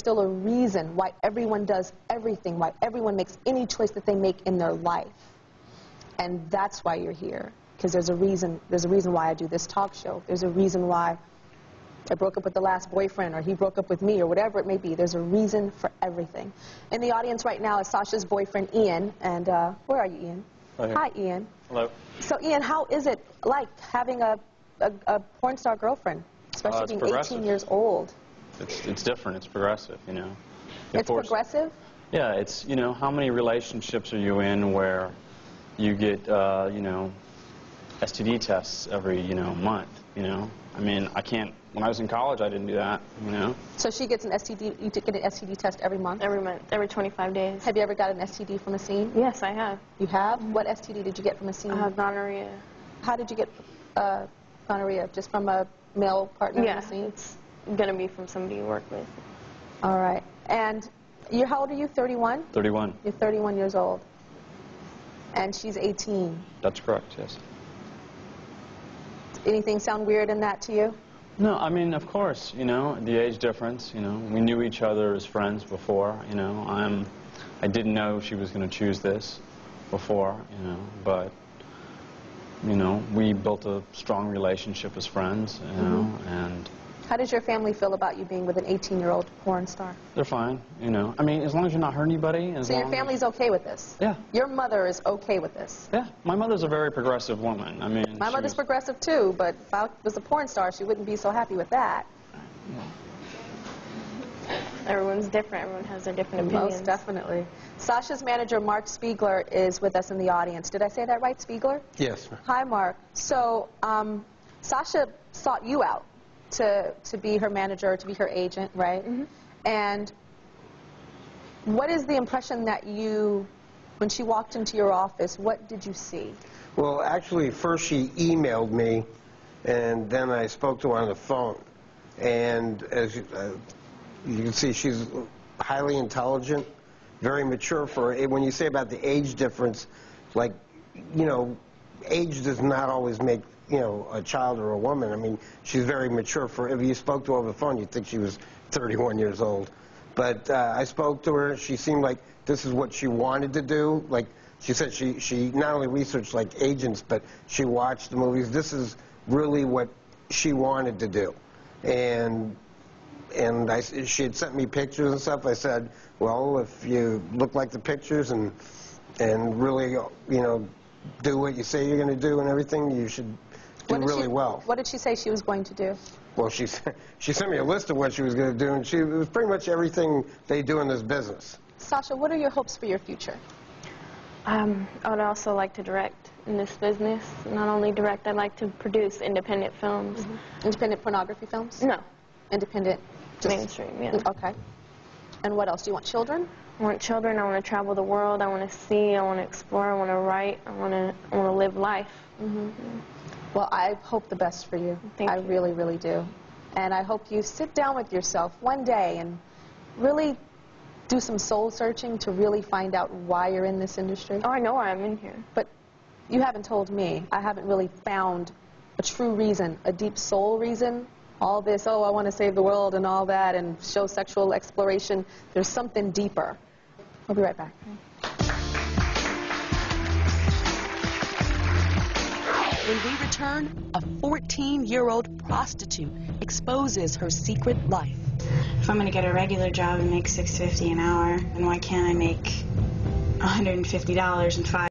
still a reason why everyone does everything, why everyone makes any choice that they make in their life. And that's why you're here. Because there's a reason, there's a reason why I do this talk show. There's a reason why I broke up with the last boyfriend, or he broke up with me, or whatever it may be. There's a reason for everything. In the audience right now is Sasha's boyfriend, Ian. And uh, where are you, Ian? Right. Hi, Ian. Hello. So, Ian, how is it like having a, a, a porn star girlfriend, especially Uh, being 18 years old? It's, it's different. It's progressive, you know. Of It's course- progressive? Yeah, it's, you know, how many relationships are you in where you get, uh, you know, STD tests every, you know, month, you know? I mean, I can't, when I was in college, I didn't do that, you know? So she gets an STD, you get an STD test every month? Every month, every 25 days. Have you ever got an STD from a scene? Yes, I have. You have? What STD did you get from a scene? I have gonorrhea. How did you get uh, gonorrhea? Just from a male partner Yeah, in the scene? It's gonna be from somebody you work with. All right. And you're, how old are you? 31? 31. You're 31 years old. And she's 18. That's correct, yes. Anything sound weird in that to you? No, I mean, of course, you know, the age difference, you know, we knew each other as friends before, you know, I'm, I didn't know she was going to choose this before, you know, but, you know, we built a strong relationship as friends, you know, mm-hmm. and How does your family feel about you being with an 18-year-old porn star? they're fine, you know. I mean, as long as you're not hurting anybody, as So your long as- family's okay with this? Yeah. Your mother is okay with this? Yeah, my mother's a very progressive woman. I mean, My mother's was- progressive too, but if I was a porn star, she wouldn't be so happy with that. Everyone's different. Everyone has their different opinions. Most definitely. Sasha's manager, Mark Spiegler, is with us in the audience. Did I say that right, Spiegler? Yes. Hi, Mark. So, um, Sasha sought you out to, to be her manager, to be her agent, right? And what is the impression that you, when she walked into your office, what did you see? Well, actually, first she emailed me, and then I spoke to her on the phone. And as you, uh, you can see, she's highly intelligent, very mature for when you say about the age difference, like, you know, age does not always make you know a child or a woman. I mean, she's very mature for. If you spoke to her over the phone, you'd think she was 31 years old. But uh, I spoke to her. She seemed like this is what she wanted to do. Like she said, she she not only researched like agents, but she watched the movies. This is really what she wanted to do, and and I, she had sent me pictures and stuff. I said, well, if you look like the pictures and and really, you know, do what you say you're going to do and everything, you should do What did really she, well. What did she say she was going to do? Well, she she sent me a list of what she was going to do, and she it was pretty much everything they do in this business. Sasha, what are your hopes for your future? Um, I would also like to direct in this business. Not only direct, I'd like to produce independent films. Independent pornography films? No, Independent? just- mainstream, yeah. Okay. And what else? Do you want children? I want children. I want to travel the world. I want to see. I want to explore. I want to write. I want to. I want to live life. Well, I hope the best for you. Thank I you. really, really do. And I hope you sit down with yourself one day and really do some soul searching to really find out why you're in this industry. Oh, I know why I'm in here. But you haven't told me. I haven't really found a true reason, a deep soul reason. All this, oh, I want to save the world and all that and show sexual exploration. There's something deeper. I'll be right back. When we return, a 14-year-old prostitute exposes her secret life. If I'm going to get a regular job and make 650 an hour, then why can't I make $150 in five